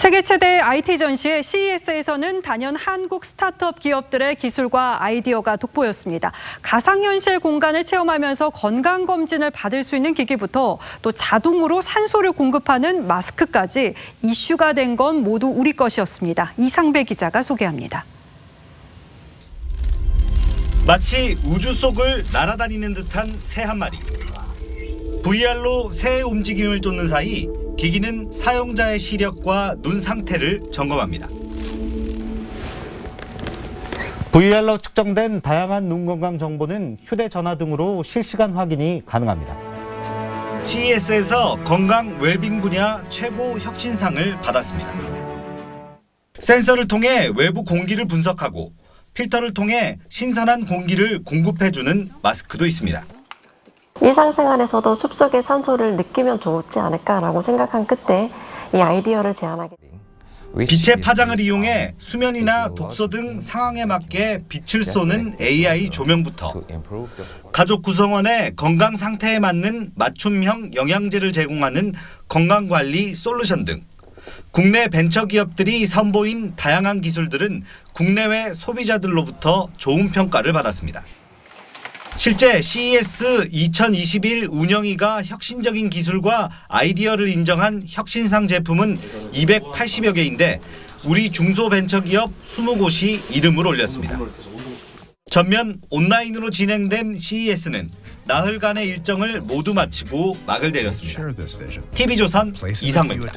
세계 최대 IT 전시회 CES에서는 단연 한국 스타트업 기업들의 기술과 아이디어가 돋보였습니다. 가상현실 공간을 체험하면서 건강검진을 받을 수 있는 기기부터 또 자동으로 산소를 공급하는 마스크까지 이슈가 된 건 모두 우리 것이었습니다. 이상배 기자가 소개합니다. 마치 우주 속을 날아다니는 듯한 새 한 마리. VR로 새의 움직임을 쫓는 사이 기기는 사용자의 시력과 눈 상태를 점검합니다. VR로 측정된 다양한 눈 건강 정보는 휴대전화 등으로 실시간 확인이 가능합니다. CES에서 건강 웰빙 분야 최고 혁신상을 받았습니다. 센서를 통해 외부 공기를 분석하고 필터를 통해 신선한 공기를 공급해주는 마스크도 있습니다. 일상생활에서도 숲속의 산소를 느끼면 좋지 않을까라고 생각한 끝에 이 아이디어를 제안하게 됐습니다. 빛의 파장을 이용해 수면이나 독서 등 상황에 맞게 빛을 쏘는 AI 조명부터 가족 구성원의 건강 상태에 맞는 맞춤형 영양제를 제공하는 건강관리 솔루션 등 국내 벤처기업들이 선보인 다양한 기술들은 국내외 소비자들로부터 좋은 평가를 받았습니다. 실제 CES 2021 운영위가 혁신적인 기술과 아이디어를 인정한 혁신상 제품은 280여 개인데 우리 중소벤처기업 20곳이 이름을 올렸습니다. 전면 온라인으로 진행된 CES는 나흘간의 일정을 모두 마치고 막을 내렸습니다. TV조선 이상배입니다.